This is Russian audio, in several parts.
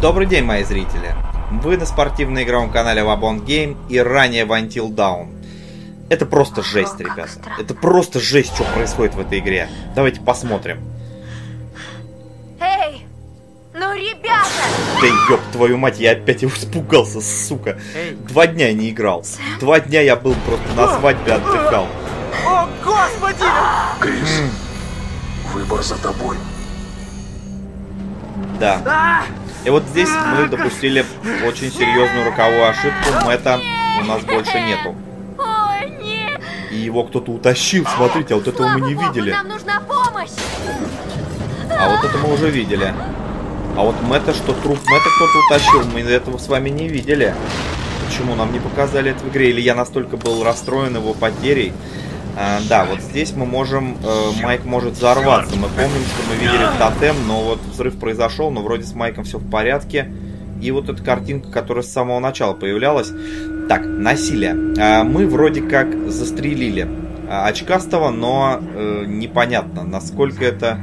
Добрый день, мои зрители! Вы на спортивно-игровом канале Wabon Game и ранее в Until Dawn. Это просто жесть, ребята. Это просто жесть, что происходит в этой игре. Давайте посмотрим. Эй! Ну, ребята! Да ёб твою мать, я опять испугался, сука. Эй. Два дня не играл. Два дня я был просто на свадьбе отдыхал. О, господи! Крис, выбор за тобой. Да. И вот здесь мы допустили очень серьезную роковую ошибку. Мэтта у нас больше нету. И его кто-то утащил, смотрите, а вот этого мы не видели. нам нужна помощь! А вот это мы уже видели. А вот Мэтта, что труп Мэтта кто-то утащил, мы этого с вами не видели. Почему нам не показали это в игре? Или я настолько был расстроен его потерей? А, да, вот здесь мы можем, э, Майк может взорваться. Мы помним, что мы видели тотем, но вот взрыв произошел, но вроде с Майком все в порядке. И вот эта картинка, которая с самого начала появлялась. Так, насилие. А, мы вроде как застрелили а, очкастого, но э, непонятно, насколько это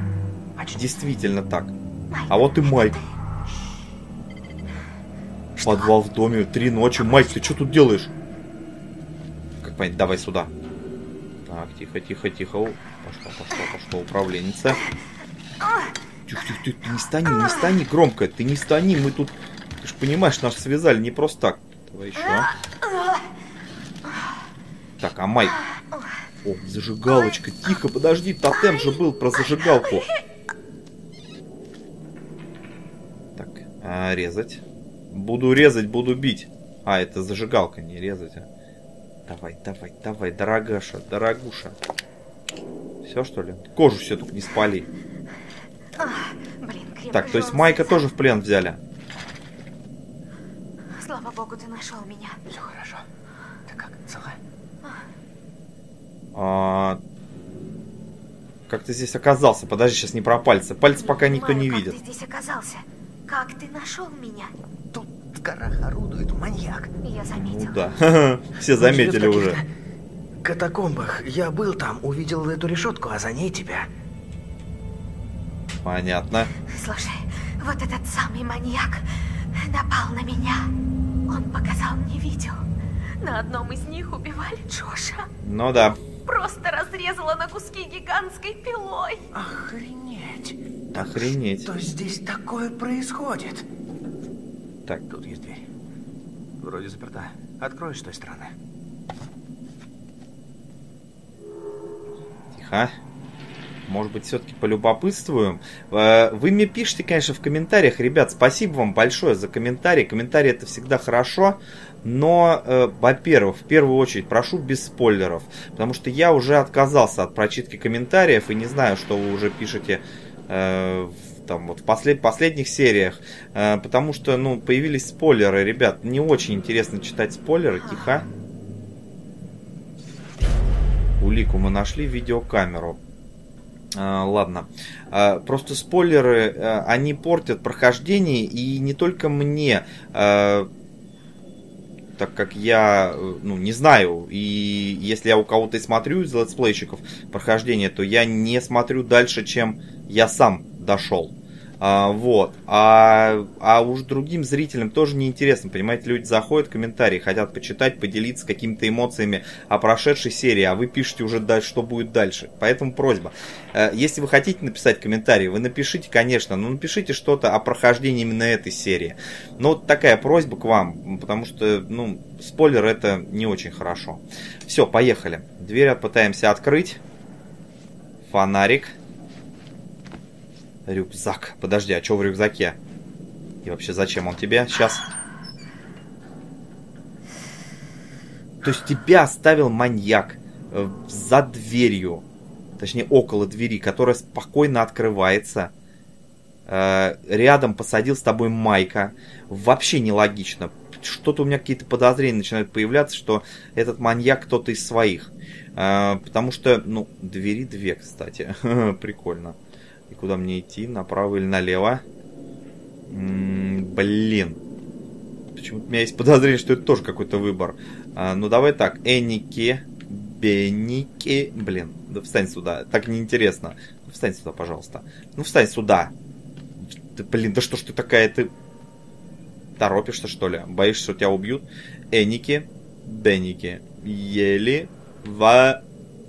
действительно так. А вот и Майк. Подвал в доме, три ночи. Майк, ты что тут делаешь? Как понять, давай сюда. Так, тихо, тихо, тихо. О, Пошло, пошло, пошло, управленница. Тихо, тихо, тихо, ты не стани, не стани громко, ты не стани, мы тут, ты же понимаешь, нас связали не просто так. Давай еще. Так, а Майк? О, зажигалочка, тихо, подожди, тотем же был про зажигалку. Так, а, резать. Буду резать, буду бить. А, это зажигалка, не резать. а. Давай, давай, давай, дорогаша, дорогуша. Все, что ли? Кожу все только не спали. Блин, крепко Так, то есть Майка тоже в плен взяли. Слава богу, ты нашел меня. Все хорошо. Ты как, цела? А, Как ты здесь оказался? Подожди, сейчас не про пальцы. Пальцы пока Не никто не понимаю, видит. Как ты здесь оказался? Как ты нашел меня? Тут в горах орудует маньяк. Я заметил. Ну да, все заметили уже. Катакомбах. Я был там, увидел эту решетку, а за ней тебя. Понятно. Слушай, вот этот самый маньяк напал на меня. Он показал мне видео. На одном из них убивали Джоша. Ну да. Просто разрезала на куски гигантской пилой. Охренеть. Охренеть. Что здесь такое происходит? Так, Тут есть дверь. Вроде заперта. Откроешь с той стороны. тихо. Может быть, все-таки полюбопытствуем. Э, Вы мне пишите, конечно, в комментариях. Ребят, спасибо вам большое за комментарии. Комментарии это всегда хорошо. Но, э, во-первых, в первую очередь прошу без спойлеров. Потому что я уже отказался от прочитки комментариев. И не знаю, что вы уже пишете э, в, там, вот в послед- последних сериях. Э, потому что, ну, появились спойлеры. Ребят, не очень интересно читать спойлеры. Тихо. Улику мы нашли, видеокамеру. А, ладно. А, просто спойлеры, а, они портят прохождение, и не только мне. так как я, ну, не знаю, и если я у кого-то и смотрю из летсплейщиков прохождение, то я не смотрю дальше, чем я сам дошел. А, вот. А, а уж другим зрителям тоже неинтересно, понимаете, люди заходят комментарии, хотят почитать, поделиться какими-то эмоциями о прошедшей серии, а вы пишете уже дальше, что будет дальше. Поэтому просьба. Э, Если вы хотите написать комментарий, вы напишите, конечно, но напишите что-то о прохождении именно этой серии. Но вот такая просьба к вам, потому что, ну, спойлер это не очень хорошо. Все, поехали. Дверь пытаемся открыть. Фонарик. Рюкзак. Подожди, а что в рюкзаке? И вообще зачем он тебе? Сейчас. То есть тебя оставил маньяк э, за дверью, точнее около двери, которая спокойно открывается. Э, Рядом посадил с тобой Майка. Вообще нелогично. Что-то у меня какие-то подозрения начинают появляться, что этот маньяк кто-то из своих. Э, Потому что, ну, двери две, кстати. Прикольно. И куда мне идти? Направо или налево? М, Блин. Почему-то у меня есть подозрение, что это тоже какой-то выбор. А, ну давай так. Эники, Беники. Блин, да встань сюда. Так неинтересно. Встань сюда, пожалуйста. Ну встань сюда. Да, блин, да что ж ты такая? Ты Торопишься, что ли? Боишься, что тебя убьют? Эники, Бенники, ели, ва...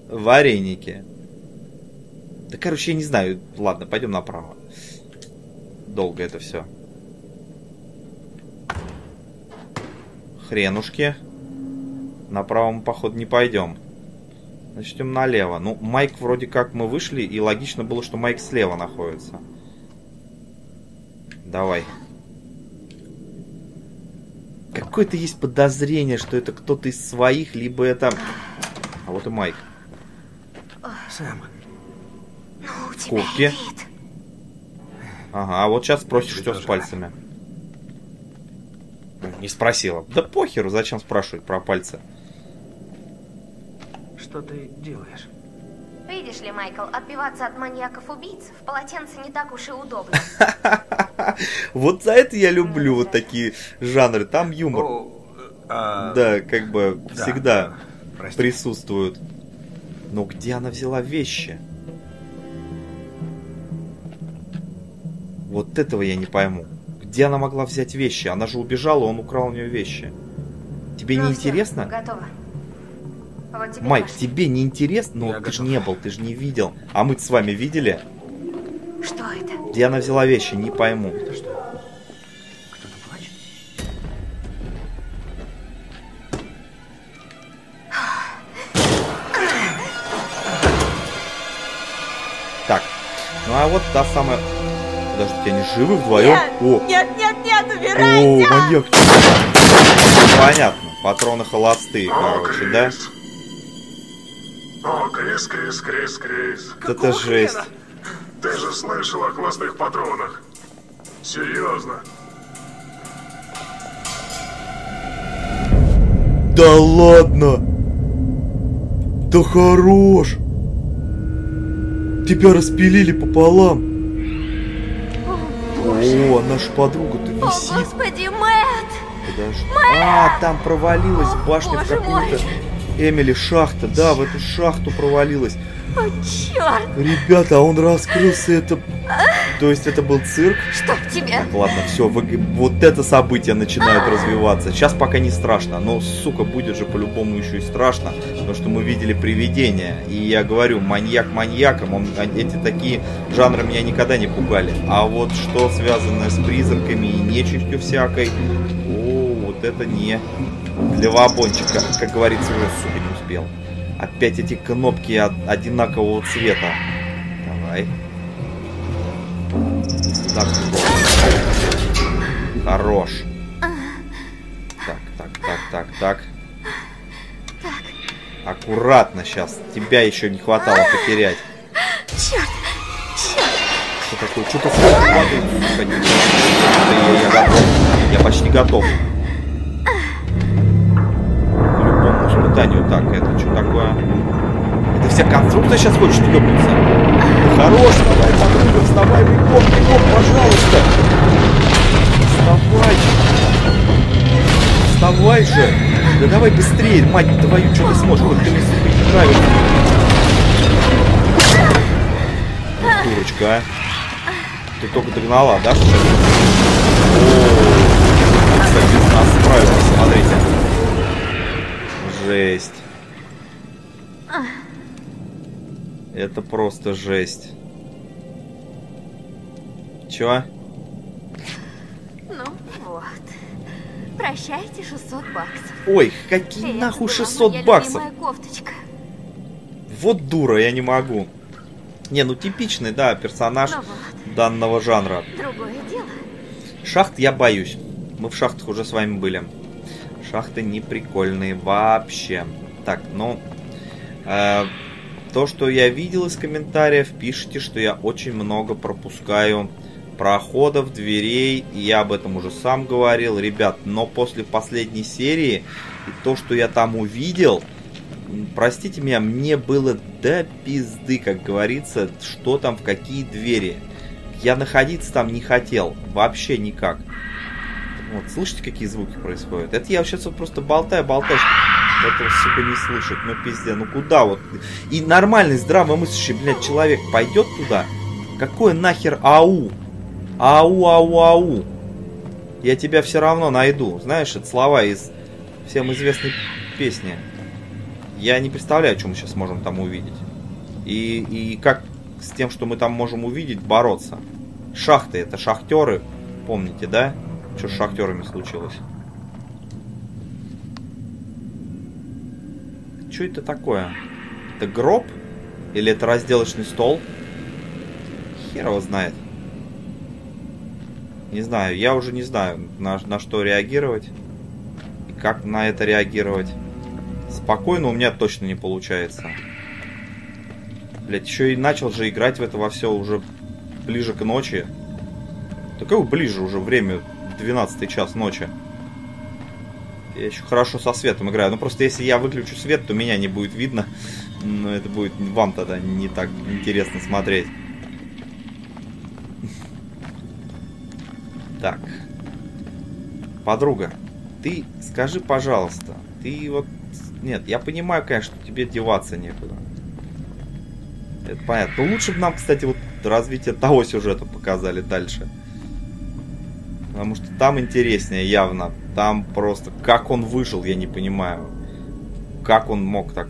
вареники. Да, короче, я не знаю. Ладно, пойдем направо. Долго это все. Хренушки. Направо мы, походу, не пойдем. Начнем налево. Ну, Майк вроде как мы вышли, и логично было, что Майк слева находится. Давай. Какое-то есть подозрение, что это кто-то из своих, либо это... А вот и Майк. Сэм, Вид. Ага, а вот сейчас спросишь, что с пальцами. Не спросила. Да похеру, зачем спрашивать про пальцы? что ты делаешь? Видишь ли, Майкл, отбиваться от маньяков-убийц в полотенце не так уж и удобно. Вот за это я люблю вот такие жанры. Там юмор. А, Да, как бы да, всегда присутствует. Но где она взяла вещи? Вот этого я не пойму. Где она могла взять вещи? Она же убежала, он украл у нее вещи. Тебе Ну не всё, интересно? Готово. Вот теперь Майк, пошли. тебе не интересно? Ну, Я ты же готов. не был, ты же не видел. А мы с вами видели? Что это? Где она взяла вещи? Не пойму. Это что? Кто-то плачет? Так, ну а вот та самая... Подождите, они живы вдвоем? О, Нет, нет, нет, о, убирайся! маньяк. Понятно, патроны холостые, О, короче, да? Крис. О, Крис, Крис, Крис, Крис. Вот Это жесть. Ты же слышал о классных патронах. Серьезно? Да ладно! Да хорош! Тебя распилили пополам. О, наша подруга-то О, висит. господи, Мэтт! Подожди. А, там провалилась О, башня в какую-то... Эмили, шахта, да, в эту шахту провалилась. О, черт! Ребята, а он раскрылся, это... То есть это был цирк? Что тебе? Так, ладно, все, вот это событие начинает развиваться. Сейчас пока не страшно, но, сука, будет же по-любому еще и страшно, потому что мы видели привидения. И я говорю, маньяк маньяком, он, а, эти такие жанры меня никогда не пугали. А вот что связанное с призраками и нечистью всякой, о, вот это не для вабончика, как говорится, уже, сука, не успел. Опять эти кнопки од- одинакового цвета. Давай. Так, Хорош. Так, так, так, так, так. Аккуратно сейчас. Тебя еще не хватало потерять. Черт! Что такое? Что-то не- Да я, я готов. Я почти готов. К любому испытанию. Так, это что такое? Это вся конструкция сейчас хочет ёбнуться? Хорош, давай, подруга, вставай, бегом, бегом, пожалуйста. Вставай. Вставай же. Да давай быстрее, мать твою, что ты сможешь, хоть ты не нравишься. Вот Дурочка, а. Ты только догнала, да? О, кстати, нас справилась, смотрите. Жесть. Это просто жесть. Чё? Ну вот. Прощайте 600 баксов. Ой, какие И нахуй была 600 моя баксов? Вот дура, я не могу. Не, ну типичный, да, персонаж Ну вот, данного жанра. другое дело. Шахт я боюсь. Мы в шахтах уже с вами были. Шахты не прикольные вообще. Так, ну... э, то, что я видел из комментариев, пишите, что я очень много пропускаю проходов, дверей. И я об этом уже сам говорил. Ребят, но после последней серии и то, что я там увидел... Простите меня, мне было до пизды, как говорится, что там, в какие двери. Я находиться там не хотел. Вообще никак. Вот, слышите, какие звуки происходят? Это я сейчас вот просто болтаю, болтаю, этого, сука, не слышать. Ну, пизде, ну куда вот? И нормальный, здравомыслящий, блядь, человек пойдет туда? Какой нахер ау? Ау, ау, ау. Я тебя все равно найду. Знаешь, это слова из всем известной песни. Я не представляю, что мы сейчас можем там увидеть. И, и как с тем, что мы там можем увидеть, бороться. Шахты, это шахтеры, помните, да? Что с шахтерами случилось? Что это такое? Это гроб? Или это разделочный стол? Хер его знает. Не знаю, я уже не знаю, на, на что реагировать. И как на это реагировать. Спокойно у меня точно не получается. Блять, еще и начал же играть в это во все уже ближе к ночи. Такое ближе уже время 12 час ночи. Я еще хорошо со светом играю. Ну просто если я выключу свет, то меня не будет видно. Но это будет вам тогда не так интересно смотреть. Так. Подруга, ты скажи, пожалуйста, ты вот... Нет, я понимаю, конечно, что тебе деваться некуда. Это понятно. Но лучше бы нам, кстати, вот развитие того сюжета показали дальше. Потому что там интереснее явно. Там просто... Как он выжил, я не понимаю. Как он мог так...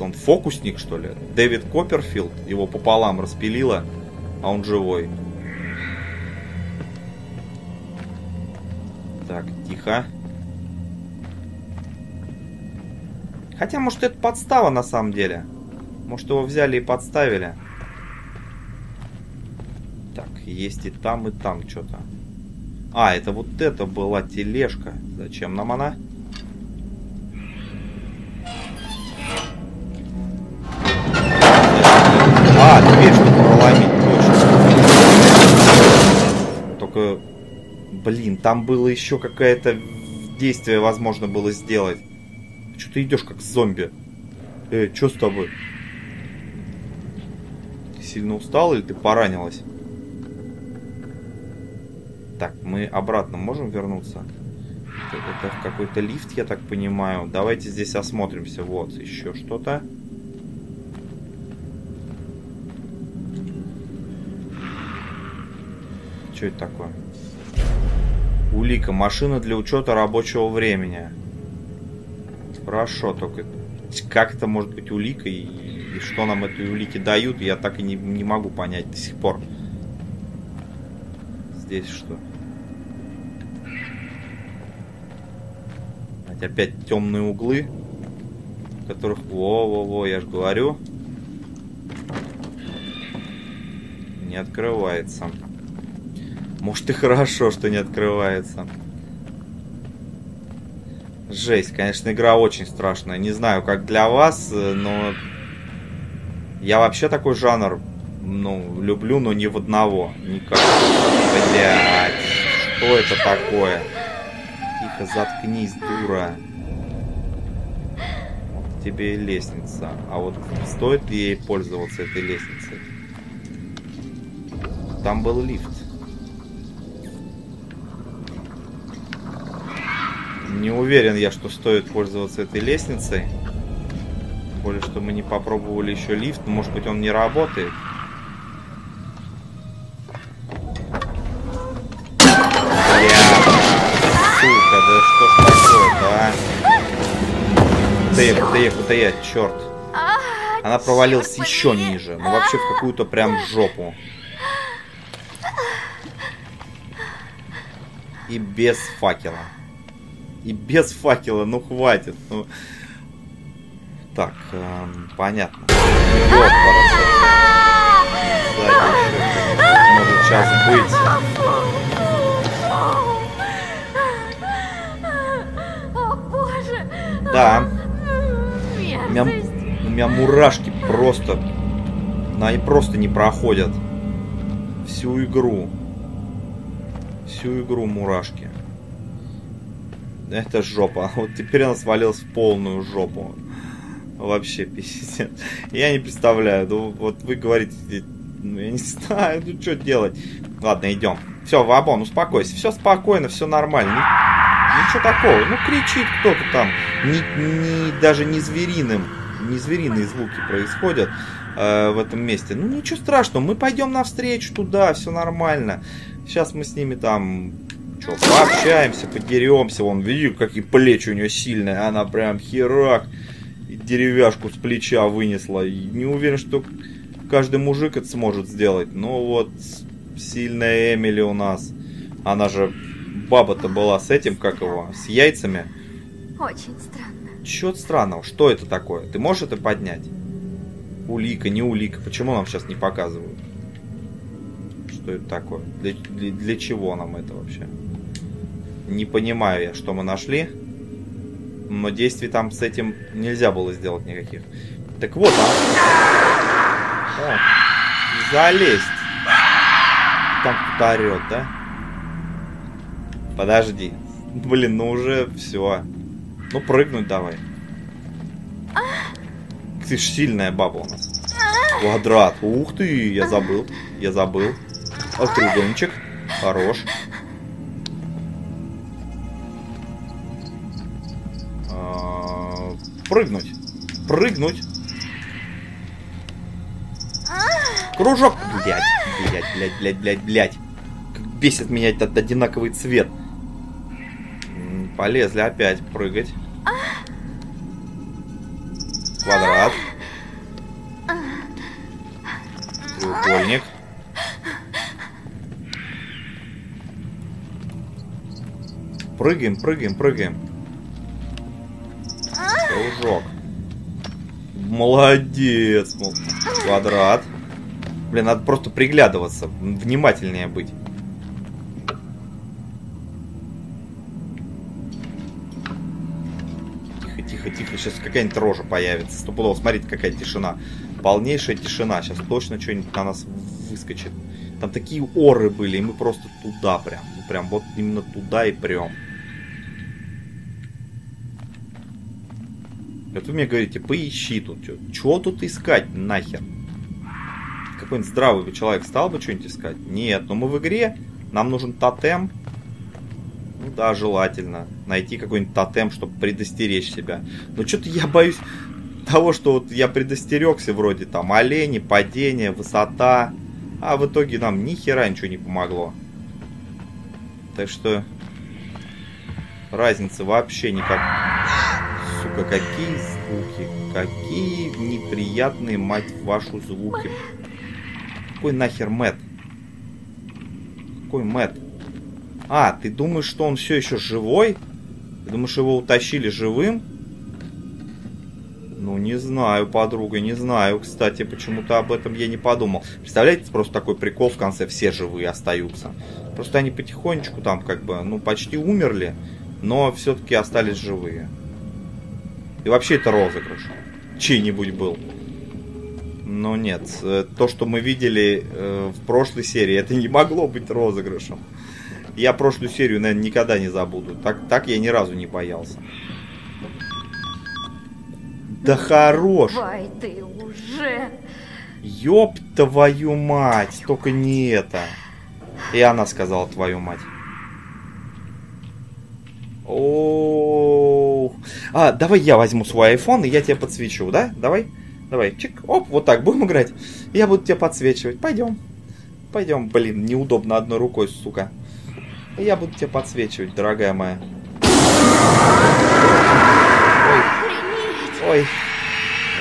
Он фокусник, что ли? Дэвид Копперфилд его пополам распилило, а он живой. Так, тихо. Хотя, может, это подстава на самом деле. Может, его взяли и подставили. Так, есть и там, и там что-то. А, это вот это была тележка. Зачем нам она? А, дверь, чтобы проломить, точно. Только, блин, там было еще какое-то действие возможно было сделать. Что ты идешь как зомби? Эй, что с тобой? Ты сильно устал или ты поранилась? Так, мы обратно можем вернуться? Это, это какой-то лифт, я так понимаю. Давайте здесь осмотримся. Вот, еще что-то. Что это такое? Улика. Машина для учета рабочего времени. Хорошо, только как это может быть уликой и, и что нам этой улики дают, я так и не, не могу понять до сих пор. Здесь что? Опять темные углы, которых... Во-во-во, я же говорю. Не открывается. Может и хорошо, что не открывается. Жесть, конечно, игра очень страшная. Не знаю, как для вас, э, но... Я вообще такой жанр, ну, люблю, но не в одного. Никак. Блять, что это такое? Тихо, заткнись, дура. Тебе лестница. А вот стоит ли ей пользоваться этой лестницей? Там был лифт. Не уверен я, что стоит пользоваться этой лестницей. Тем более, что мы не попробовали еще лифт. Может быть, он не работает. Сука, да что ж такое-то, а? Я, куда я, черт. Она провалилась еще ниже. Ну вообще в какую-то прям жопу. И без факела. И без факела, ну хватит. Ну... Так, эм, понятно. Вот, Может сейчас быть. Да. У меня, у меня мурашки просто... Они просто не проходят. Всю игру. Всю игру мурашки. Это жопа. Вот теперь она свалилась в полную жопу. Вообще пиздец. Я не представляю. Ну, вот вы говорите, ну, я не знаю, ну что делать. Ладно, идем. Все, Вабон, успокойся. Все спокойно, все нормально. Ничего такого. Ну, кричит кто-то там. Не, не, даже не звериным. Не звериные звуки происходят э, в этом месте. Ну, ничего страшного. Мы пойдем навстречу туда. Все нормально. Сейчас мы с ними там Че, пообщаемся, подеремся. Вон, видишь, какие плечи у нее сильные. Она прям херак. И деревяшку с плеча вынесла. И не уверен, что каждый мужик это сможет сделать. Но вот сильная Эмили у нас. Она же баба-то была с этим, как его, с яйцами. Очень странно. Чё странного? Что это такое? Ты можешь это поднять? Улика, не улика. Почему нам сейчас не показывают? Что это такое? Для, для, для чего нам это вообще? Не понимаю я, что мы нашли. Но действий там с этим нельзя было сделать никаких. Так вот, а. О, залезть. Там кто-то орет, да? Подожди. Блин, ну уже все. Ну прыгнуть давай. Ты ж сильная баба у нас. Квадрат. Ух ты, я забыл. Я забыл. А треугольничек. Хорош. Прыгнуть. Прыгнуть. Кружок. Блять, блять, блять, блять, блять, блять. Как бесит меня этот одинаковый цвет. Полезли опять прыгать. Квадрат. Треугольник. Прыгаем, прыгаем, прыгаем. Кружок. Молодец. мол. Квадрат. Блин, надо просто приглядываться, внимательнее быть. Сейчас какая-нибудь рожа появится. Стопудово, смотрите, какая тишина. Полнейшая тишина. Сейчас точно что-нибудь на нас выскочит. Там такие оры были, и мы просто туда прям. Прям вот именно туда и прям. Вот вы мне говорите, поищи тут. Чё тут искать нахер? Какой-нибудь здравый человек стал бы что-нибудь искать? Нет, но мы в игре. Нам нужен тотем. Да, желательно. Найти какой-нибудь тотем, чтобы предостеречь себя. Но что-то я боюсь того, что вот я предостерегся вроде там олени, падение, высота. А в итоге нам ни хера ничего не помогло. Так что разницы вообще никак. Сука, какие звуки. Какие неприятные, мать вашу, звуки. Какой нахер Мэт? Какой Мэт? А, ты думаешь, что он все еще живой? Ты думаешь, его утащили живым? Ну, не знаю, подруга, не знаю. Кстати, почему-то об этом я не подумал. Представляете, просто такой прикол в конце, все живые остаются. Просто они потихонечку там как бы, ну, почти умерли, но все-таки остались живые. И вообще это розыгрыш. Чей-нибудь был. Но нет, э, то, что мы видели э, в прошлой серии, это не могло быть розыгрышем. Я прошлую серию, наверное, никогда не забуду. Так, так я ни разу не боялся. Да хорош! Давай ты уже. Ёб твою мать! Только не это. И она сказала твою мать. О, А, давай я возьму свой iPhone, и я тебе подсвечу, да? Давай? Давай, чик, оп, вот так будем играть. Я буду тебе подсвечивать. Пойдем. Пойдем, блин, неудобно одной рукой, сука. Я буду тебе подсвечивать, дорогая моя. Ой. Ой.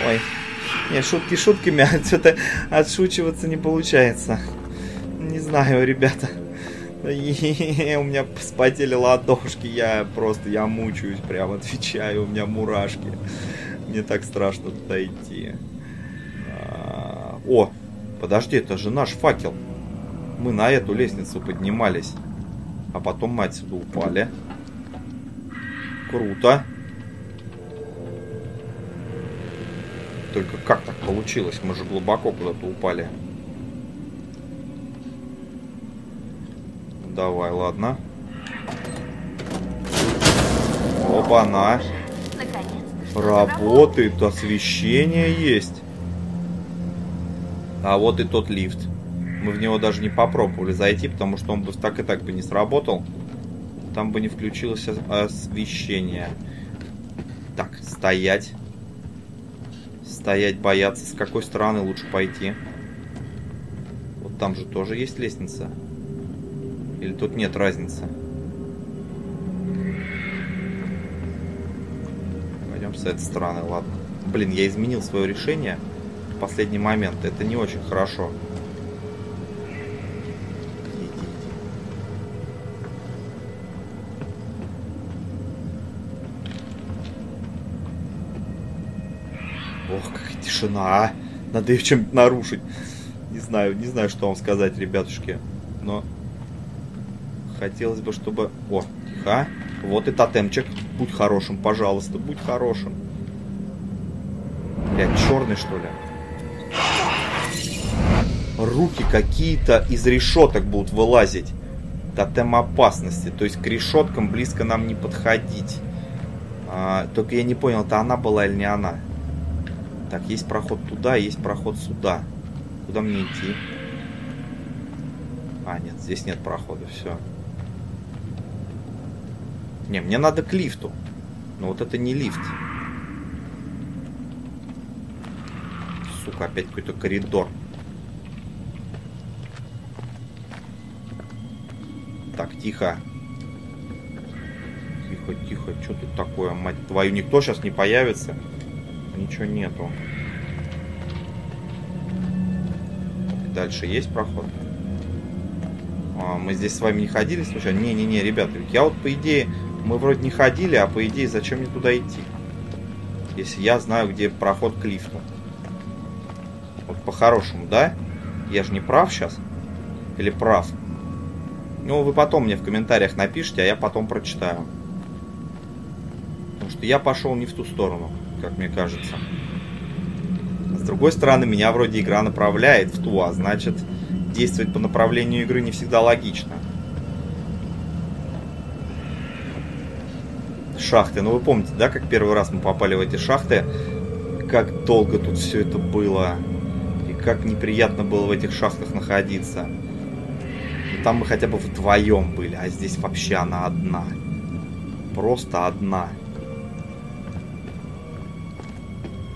Ой. Не, шутки шутками, а что-то отшучиваться не получается. Не знаю, ребята. У меня вспотели ладошки, я просто, я мучаюсь, прям отвечаю, у меня мурашки. Мне так страшно туда идти. А, О, подожди, это же наш факел. Мы на эту лестницу поднимались. А потом мы отсюда упали. Круто. Только как так получилось? Мы же глубоко куда-то упали. Давай, ладно. Опа-на. Работает, освещение есть. А вот и тот лифт. Мы в него даже не попробовали зайти, потому что он бы так и так бы не сработал. Там бы не включилось освещение. Так, стоять. Стоять, бояться. С какой стороны лучше пойти? Вот там же тоже есть лестница. Или тут нет разницы? Пойдем с этой стороны, ладно. Блин, я изменил свое решение в последний момент. Это не очень хорошо. Хорошо. Тишина, а! Надо ее чем-то нарушить. Не знаю, не знаю, что вам сказать, ребятушки. Но хотелось бы, чтобы... О, тихо. Вот и тотемчик. Будь хорошим, пожалуйста, будь хорошим. Блядь, черный, что ли? Руки какие-то из решеток будут вылазить. Тотем опасности. То есть к решеткам близко нам не подходить. А, только я не понял, это она была или не она. Так, есть проход туда, есть проход сюда. Куда мне идти? А, нет, здесь нет прохода, все. Не, мне надо к лифту. Но вот это не лифт. Сука, опять какой-то коридор. Так, тихо. Тихо, тихо. Что тут такое, мать твою? Никто сейчас не появится. Ничего нету. Дальше есть проход? А, мы здесь с вами не ходили случайно? Не-не-не, ребята, я вот по идее мы вроде не ходили, а по идее зачем мне туда идти? Если я знаю, где проход к лифту. Вот по-хорошему, да? Я же не прав сейчас? Или прав? Ну, вы потом мне в комментариях напишите, а я потом прочитаю. Потому что я пошел не в ту сторону, как мне кажется. С другой стороны, меня вроде игра направляет в ту, а значит, действовать по направлению игры не всегда логично. шахты. Ну вы помните, да, как первый раз мы попали в эти шахты, как долго тут все это было, и как неприятно было в этих шахтах находиться. Ну, там мы хотя бы вдвоем были, а здесь вообще она одна. Просто одна.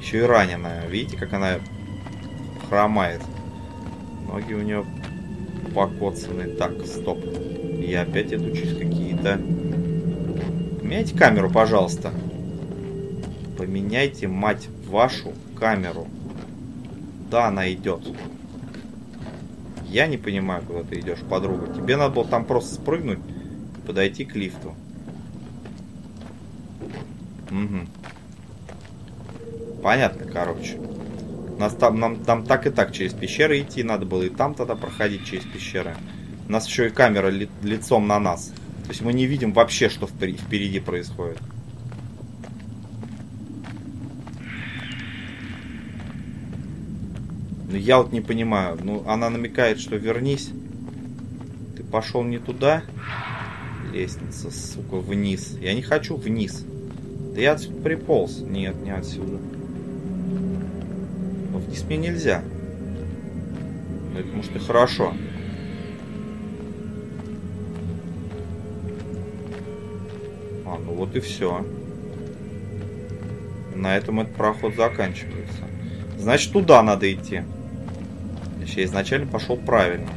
Еще и раненая. Видите, как она хромает. Ноги у нее покоцаны. Так, стоп. Я опять иду через какие-то Поменяйте камеру, пожалуйста. Поменяйте, мать вашу, камеру. Да, она идет. Я не понимаю, куда ты идешь, подруга. Тебе надо было там просто спрыгнуть и подойти к лифту. Угу. Понятно, короче. Нас там, нам, там так и так через пещеры идти надо было. И там тогда проходить через пещеры. У нас еще и камера ли, лицом на нас. То есть мы не видим вообще, что впереди происходит. Ну я вот не понимаю. Ну она намекает, что вернись. Ты пошел не туда. Лестница, сука, вниз. Я не хочу вниз. Да я отсюда приполз. Нет, не отсюда. Но вниз мне нельзя. Ну, это может и хорошо. Вот и все. На этом этот проход заканчивается. Значит, туда надо идти. Я изначально пошел правильно.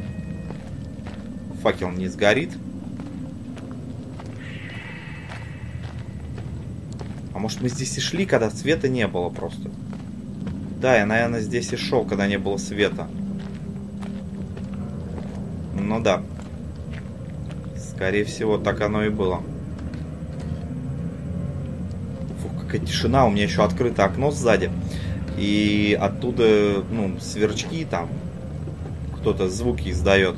Факел не сгорит. А может мы здесь и шли, когда света не было просто? Да, я, наверное, здесь и шел, когда не было света. Ну да. Скорее всего, так оно и было. какая тишина, у меня еще открыто окно сзади. И оттуда, ну, сверчки там, кто-то звуки издает.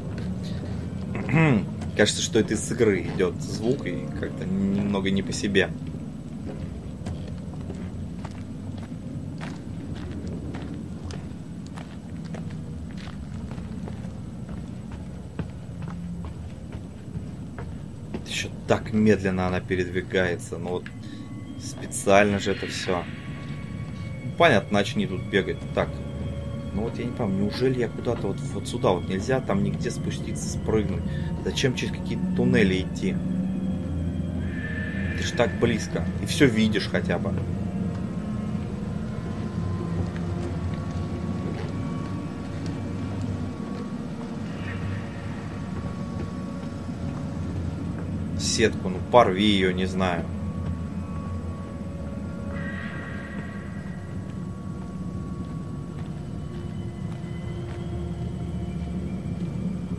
Кажется, что это из игры идет звук и как-то немного не по себе. Еще так медленно она передвигается. Ну вот Специально же это все. Понятно, начни тут бегать. Так. Ну вот я не помню, неужели я куда-то вот, вот сюда вот нельзя там нигде спуститься, спрыгнуть? Зачем через какие-то туннели идти? Ты же так близко. И все видишь хотя бы. сетку, ну порви ее, не знаю.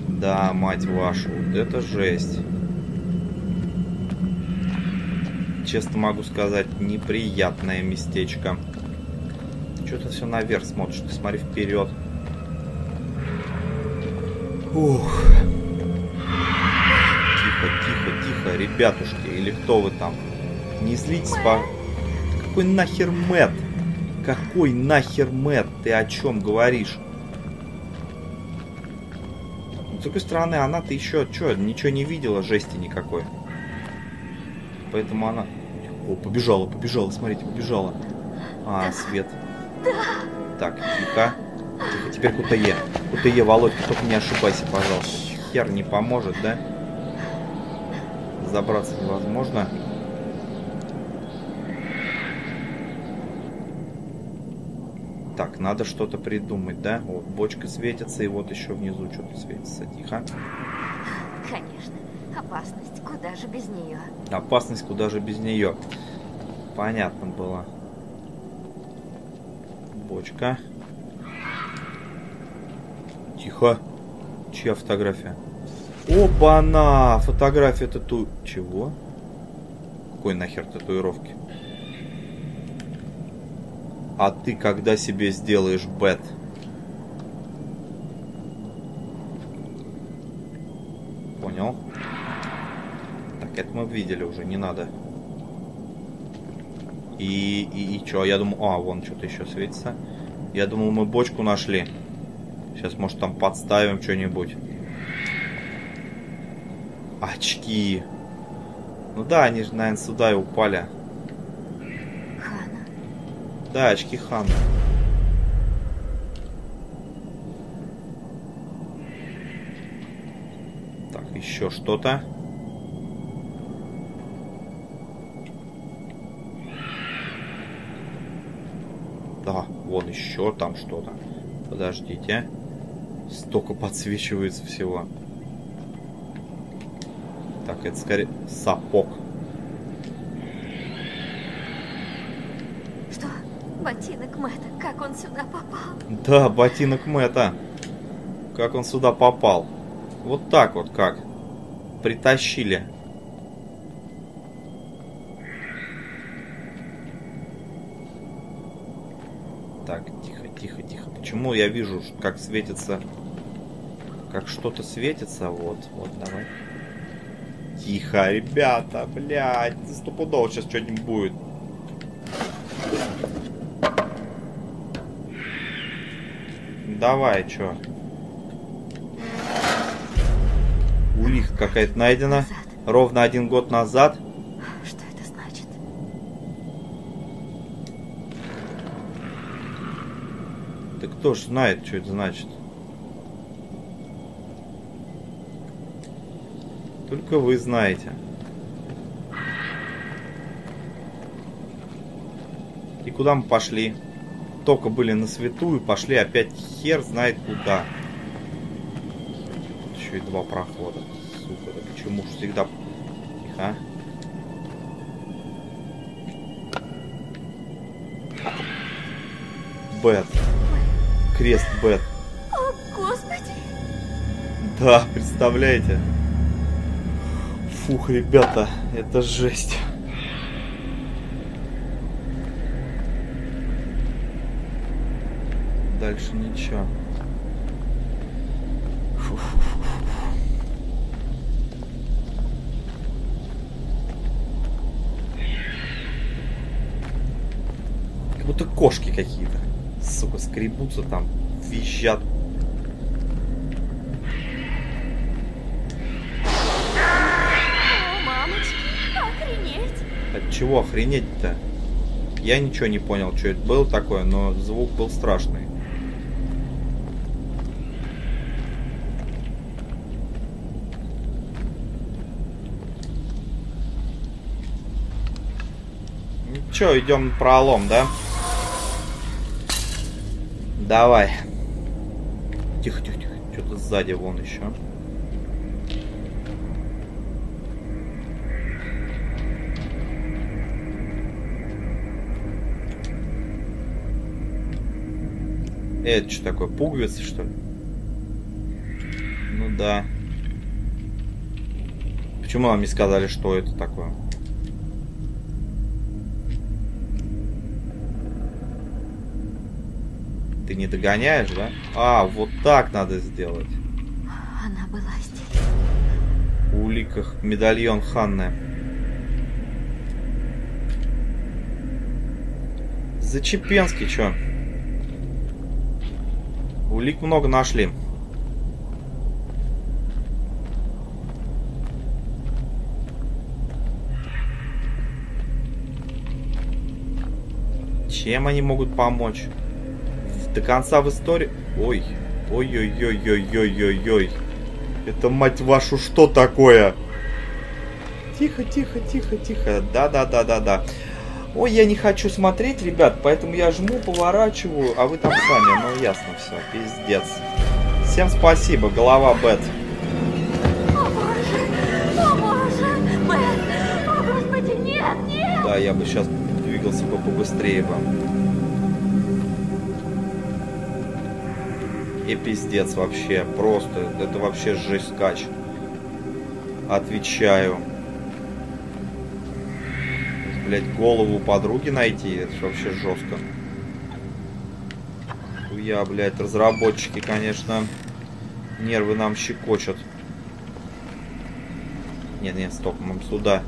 Да, мать вашу, вот это жесть. Честно могу сказать, неприятное местечко. Что-то все наверх смотришь, ты смотри вперед. Ух. Тихо, тихо, ребятушки, или кто вы там? Не злитесь по... Какой нахер Мэт? Какой нахер Мэт? Ты о чем говоришь? С другой стороны, она-то еще что, ничего не видела, жести никакой. Поэтому она... О, побежала, побежала, смотрите, побежала. А, свет. Так, тихо. Тихо, теперь Кутае. Кутае, Володька, только не ошибайся, пожалуйста. Хер не поможет, да? Забраться невозможно. Так, надо что-то придумать, да? Вот, бочка светится, и вот еще внизу что-то светится. Тихо. Конечно. Опасность. Куда же без нее? Опасность, куда же без нее. Понятно было. Бочка. Тихо. Чья фотография? Опа-на! Фотография тату... Чего? Какой нахер татуировки? А ты когда себе сделаешь бет? Понял. Так, это мы видели уже, не надо. И, и, и что? Я думал... А, вон что-то еще светится. Я думал, мы бочку нашли. Сейчас, может, там подставим что-нибудь. Очки. Ну да, они же, наверное, сюда и упали. Хана. Да, очки Хана. Так, еще что-то. Да, вон еще там что-то. Подождите. Столько подсвечивается всего. Так, это скорее сапог. Что? Ботинок Мэтта. Как он сюда попал? Да, ботинок Мэтта. Как он сюда попал? Вот так вот как. Притащили. Так, тихо, тихо, тихо. Почему я вижу, как светится... Как что-то светится? Вот, вот, давай. Тихо, ребята, блядь. Стопудово сейчас что-нибудь будет. Давай, чё? Улик какая-то найдена. Назад. Ровно один год назад. Что это значит? Да кто ж знает, что это значит? Только вы знаете. И куда мы пошли? Только были на свету и пошли опять хер знает куда. Тут еще и два прохода. Сука, да почему ж всегда... Тихо. Бет. Крест Бет. О, Господи! Да, представляете? Фух, ребята, это жесть. Дальше ничего. Как будто кошки какие-то. Сука, скребутся там, визжат. Чего охренеть-то? Я ничего не понял, что это было такое, но звук был страшный. Ничего, идем пролом, да? Давай. Тихо, тихо, тихо. Что-то сзади вон еще. Это что такое, пуговицы, что ли? Ну Да. Почему нам не сказали, что это такое? Ты не догоняешь, да? А, вот так надо сделать. Она была здесь. В уликах медальон Ханны. Зачепенский, чё? Улик много нашли. Чем они могут помочь? До конца в истории... Ой, ой-ой-ой-ой-ой-ой-ой. Это, мать вашу, что такое? Тихо, тихо, тихо, тихо. Да-да-да-да-да. Ой, я не хочу смотреть, ребят, поэтому я жму, поворачиваю, а вы там сами. Ну, ясно все, пиздец. Всем спасибо, голова Бет. Да, я бы сейчас двигался бы побыстрее бы. И пиздец вообще, просто, это вообще жесть скач. Отвечаю. Блять, голову подруги найти, это вообще жестко. Я, блядь, разработчики, конечно, нервы нам щекочут. Нет, нет, стоп, нам сюда.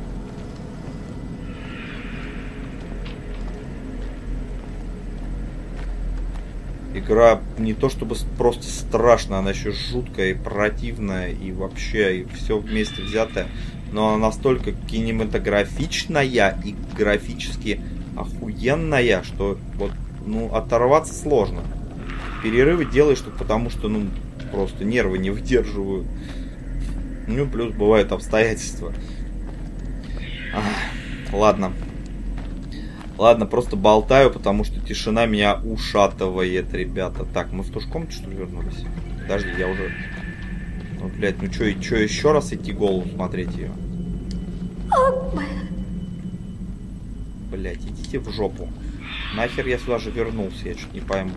Игра не то чтобы просто страшная, она еще жуткая и противная, и вообще, и все вместе взятое. Но она настолько кинематографичная и графически охуенная, что вот, ну, оторваться сложно. Перерывы делаешь только потому, что, ну, просто нервы не выдерживают. Ну, плюс бывают обстоятельства. Ах, ладно. Ладно, просто болтаю, потому что тишина меня ушатывает, ребята. Так, мы в ту же комнату, что ли, вернулись? Подожди, я уже... Ну, блядь, ну чё, еще раз идти голову смотреть ее? Блядь, идите в жопу. Нахер я сюда же вернулся, я чуть не пойму.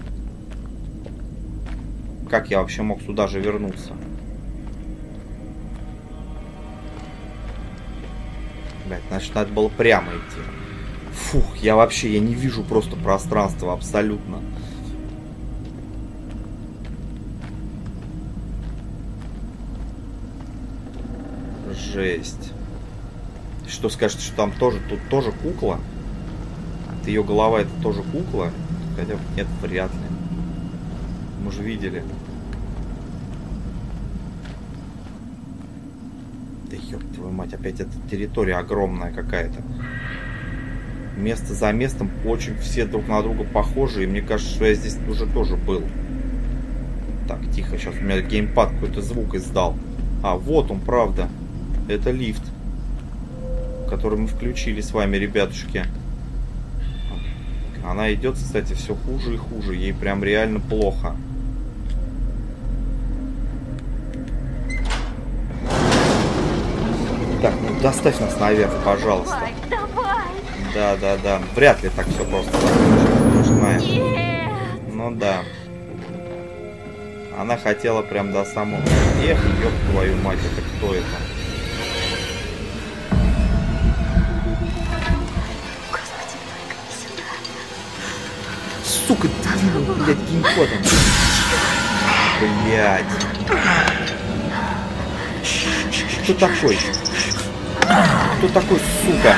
Как я вообще мог сюда же вернуться? Блядь, значит, надо было прямо идти. Фух, я вообще, я не вижу просто пространства абсолютно. Жесть. Что скажете, что там тоже, тут тоже кукла? Это ее голова, это тоже кукла? Хотя нет, вряд ли. Мы же видели. Да ёб твою мать, опять эта территория огромная какая-то. Место за местом очень все друг на друга похожи, и мне кажется, что я здесь уже тоже был. Так, тихо, сейчас у меня геймпад какой-то звук издал. А, вот он, правда. Это лифт, который мы включили с вами, ребятушки. Она идет, кстати, все хуже и хуже. Ей прям реально плохо. Так, ну доставь нас наверх, пожалуйста. Давай, давай! Да, да, да. Вряд ли так все просто. Нет! Ну да. Она хотела прям до самого... Эх, ёб твою мать, это кто это? Двинул, блядь, геймподом. Блядь. Кто такой? Кто такой, сука?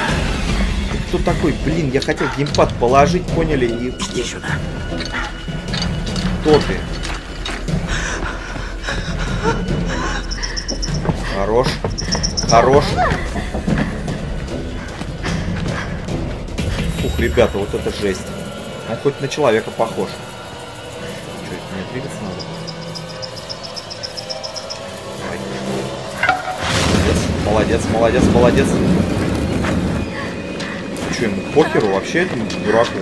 Ты кто такой? Блин, я хотел геймпад положить, поняли? И... Иди сюда. Кто ты? Хорош. Хорош. Фух, ребята, вот это жесть. Он хоть на человека похож. Что, это мне двигаться надо? Молодец, молодец, молодец, молодец. Че, ему похеру вообще этому дураку?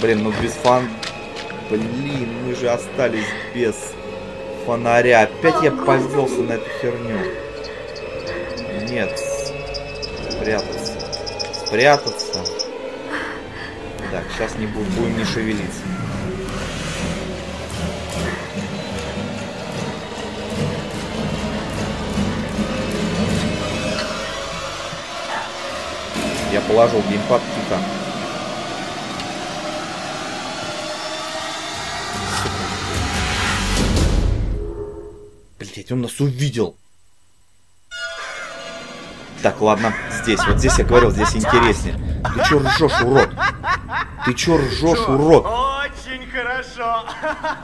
Блин, ну без фан... Блин, мы же остались без фонаря. Опять я повелся на эту херню. Нет. Спрятаться. Спрятаться. Сейчас не будем, будем не шевелиться. Я положил геймпад туда. Блять, он нас увидел. Так, ладно, здесь. Вот здесь я говорил, здесь интереснее. Ты чё ржешь, урод? Ты чё ржешь, урод? Очень хорошо.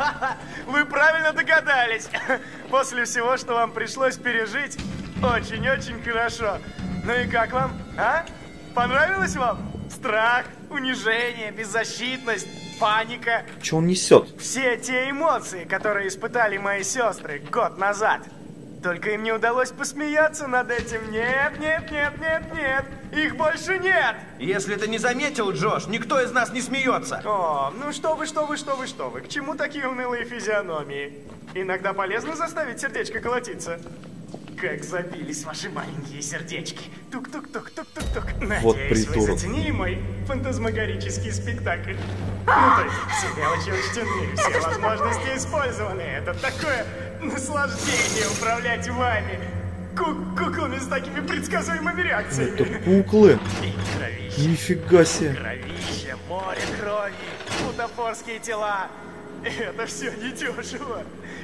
Вы правильно догадались. После всего, что вам пришлось пережить, очень-очень хорошо. Ну и как вам, а? Понравилось вам? Страх, унижение, беззащитность, паника. Чё он несет? Все те эмоции, которые испытали мои сестры год назад. Только им не удалось посмеяться над этим. Нет, нет, нет, нет, нет. Их больше нет. Если ты не заметил, Джош, никто из нас не смеется. О, ну что вы, что вы, что вы, что вы. К чему такие унылые физиономии? Иногда полезно заставить сердечко колотиться. Как забились ваши маленькие сердечки. Тук-тук-тук-тук-тук-тук. Вот Надеюсь, вы заценили мой фантазмагорический спектакль. Ну, то есть, все мелочи учтены, все возможности использованы. Это такое наслаждение управлять вами. Ку- куклами с такими предсказуемыми реакциями. Это куклы. Нифига себе. Кровище, море крови, бутафорские тела. Это все недешево.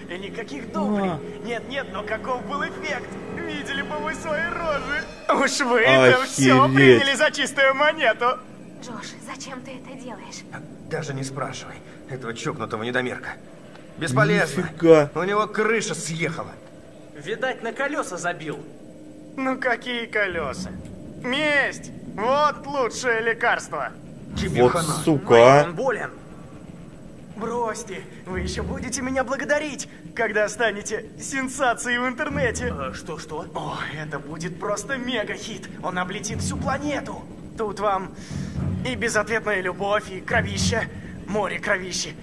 И никаких дублей. А. Нет-нет, но каков был эффект? Видели бы вы свои рожи. Уж вы это все приняли за чистую монету. Джош, зачем ты это делаешь? Даже не спрашивай. Этого чокнутого недомерка. Бесполезно. Нифига. У него крыша съехала. Видать, на колеса забил. Ну какие колеса? Месть! Вот лучшее лекарство. Тебе Вот хана. сука, а. Он болен. Бросьте, вы еще будете меня благодарить, когда станете сенсацией в интернете. Э, Что-что? О, это будет просто мега-хит. Он облетит всю планету. Тут вам и безответная любовь, и кровище, море кровищи.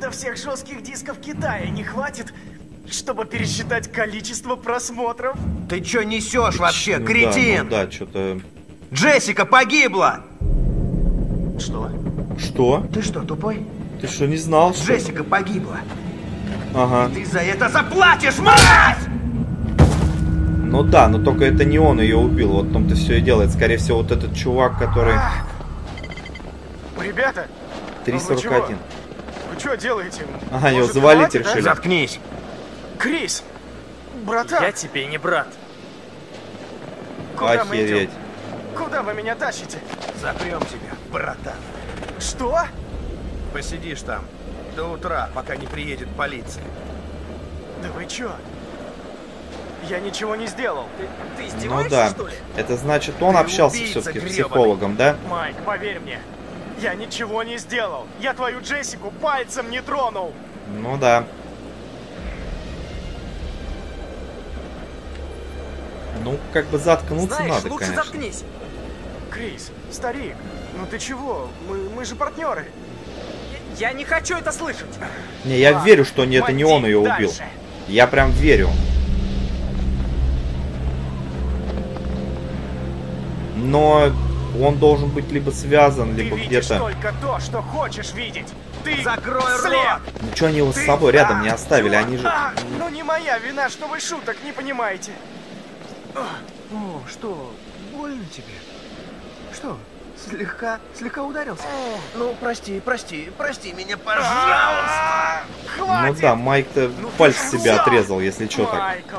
Да всех жестких дисков Китая не хватит, чтобы пересчитать количество просмотров. Ты что несешь вообще, Ну да, кретин? ну да, что-то... Джессика погибла! Что? Что? Ты что, тупой? Ты что, не знал? что? Джессика погибла. Ага. Ты за это заплатишь, мразь! Ну да, но только это не он ее убил. Вот в том-то все и делает. Скорее всего, вот этот чувак, который... Ребята, 341. вы что делаете? Ага, его Может, завалить хватит, решили. Заткнись. Крис, братан, Я тебе не брат. куда мы Охереть. идем? Куда вы меня тащите? Запрем тебя, братан. Что? Посидишь там до утра, пока не приедет полиция. Да вы чё? Я ничего не сделал. Ты, ты Ну да. что ли? Это значит, он Ты общался все-таки с психологом, да? Майк, поверь мне, я ничего не сделал. Я твою Джессику пальцем не тронул. Ну да. Ну, как бы заткнуться Знаешь, надо, лучше конечно. заткнись. Крис, старик, ну ты чего? Мы, мы же партнеры. Я, не хочу это слышать. Не, я Ладно, верю, что не, это не он ее убил. дальше. Я прям верю. Но он должен быть либо связан, Ты либо где-то... только то, что хочешь видеть. Ты Закрой рот! Ну что они его с Ты- собой рядом не А, оставили? Они же... а, ну не моя вина, что вы шуток не понимаете. О, что, больно тебе? Что, слегка, слегка ударился? Ну, прости, прости, прости меня, пожалуйста. А, Ну Хватит! да, Майк-то Ну пальцы себе отрезал, если что так. Майкл,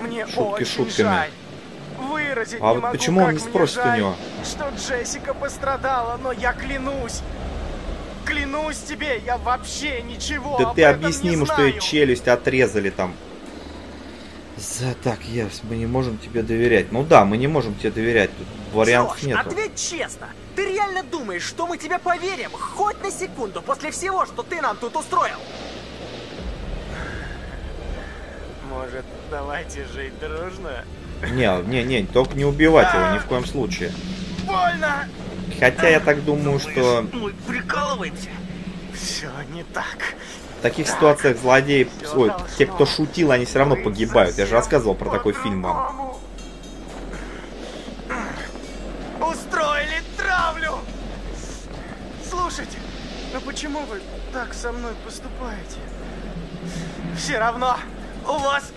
мне Шутки шутками. жаль. Выразить А не вот могу, почему он не спросит у жаль, него? Что Джессика пострадала, но я клянусь. Клянусь тебе, я вообще ничего Да ты объясни ему, что ей челюсть отрезали там. За так, Яс, мы не можем тебе доверять. Ну да, мы не можем тебе доверять. Тут вариантов нету. ответь честно. Ты реально думаешь, что мы тебе поверим? Хоть на секунду после всего, что ты нам тут устроил? Может, давайте жить дружно? Не, не, не, только не убивать его ни в коем случае. Больно! Хотя я так думаю, что Мы прикалываемся. Все не так. В таких ситуациях злодеи, ой, те, кто шутил, они все равно погибают. Я же рассказывал про такой фильм вам. Устроили травлю! Слушайте, ну почему вы так со мной поступаете? Все равно у вас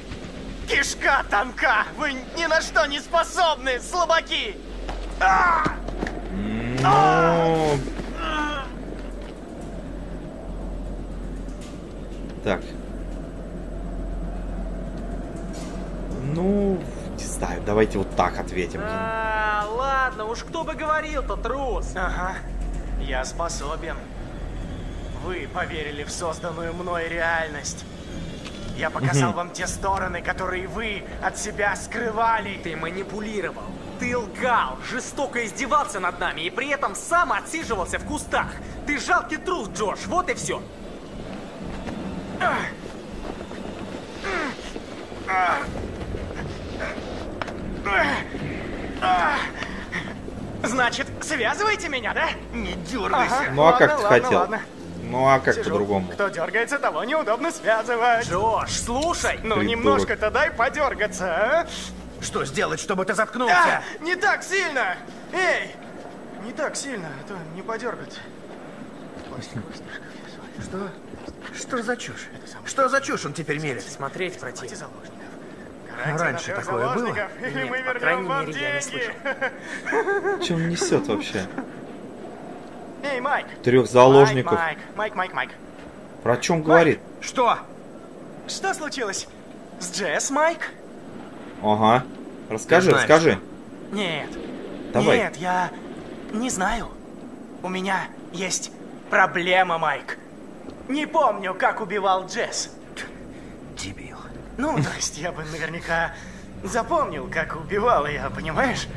кишка тонка! Вы ни на что не способны, слабаки! Ну... Так. Ну, не знаю, давайте вот так ответим. А, ладно, уж кто бы говорил-то, трус. Ага, я способен. Вы поверили в созданную мной реальность. Я показал вам те стороны, которые вы от себя скрывали. Ты манипулировал, ты лгал, жестоко издевался над нами и при этом сам отсиживался в кустах. Ты жалкий трус, Джош, вот и все. Значит, связываете меня, да? Не дергайся. Ну а как Ладно, ты ладно, хотел? ладно. Ну а как по-другому? Кто дергается, того неудобно связывать. Джош, слушай. Ну, немножко-то дай подергаться, а? Что сделать, чтобы ты заткнулся? А, не так сильно! Эй! Не так сильно, а то не подергаться. Что? Что за чушь? Что за чушь он теперь мелет? Смотреть противно. заложников. Раньше такое было? Нет, мы по вернем крайней вам мере, я не деньги. Что он несет вообще? Эй, Майк! Трех заложников. Майк, Майк, Майк, Майк. Про чем говорит? Что? Что случилось? С Джесс, Майк? Ага. Расскажи, расскажи. Нет. Давай. Нет, я не знаю. У меня есть проблема, Майк. Не помню, как убивал Джесс. Дебил. Ну, то есть я бы наверняка запомнил, как убивал ее, понимаешь?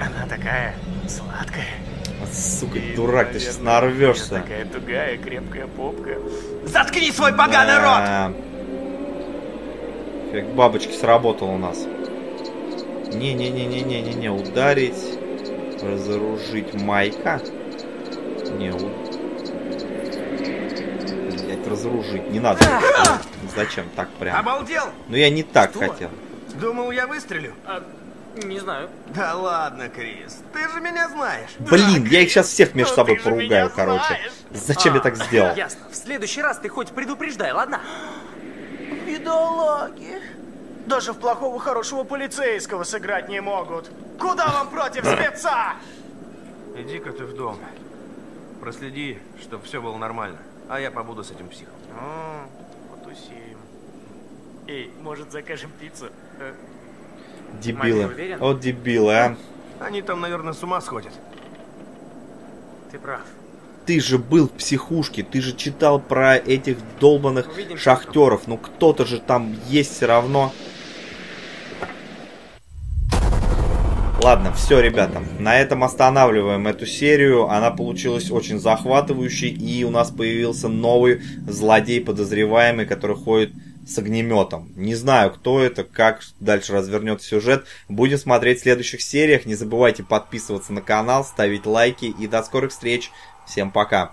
Она такая сладкая. Сука, И, дурак, ты сейчас наверное, у неё нарвешься. Такая тугая, крепкая попка. Заткни свой поганый рот! А, Как бабочки сработал у нас. Не-не-не-не-не-не-не, ударить, разоружить Майка. Не, Блять, разоружить, не надо. Зачем так прям? Обалдел? Ну я не так Что? хотел. Думал, я выстрелю? А, не знаю. Да ладно, Крис, ты же меня знаешь. Блин, я их сейчас всех между Ну, собой поругаю, короче. знаешь. Зачем я А, так сделал? Ясно. В следующий раз ты хоть предупреждай, ладно? Бедолаги. Даже в плохого хорошего полицейского сыграть не могут. Куда вам против спеца? Иди-ка ты в дом. Проследи, чтобы все было нормально. А я побуду с этим психом. М, Потусим. Эй, может закажем пиццу? Э, Дебилы. Вот дебилы, а. Они там, наверное, с ума сходят. Ты прав. Ты же был в психушке, ты же читал про этих долбанных Увидимся шахтеров. Ну кто-то же там есть все равно. Ладно, все, ребята, на этом останавливаем эту серию. Она получилась очень захватывающей, и у нас появился новый злодей подозреваемый, который ходит с огнеметом. Не знаю, кто это, как дальше развернется сюжет. Будем смотреть в следующих сериях. Не забывайте подписываться на канал, ставить лайки и до скорых встреч. Всем пока.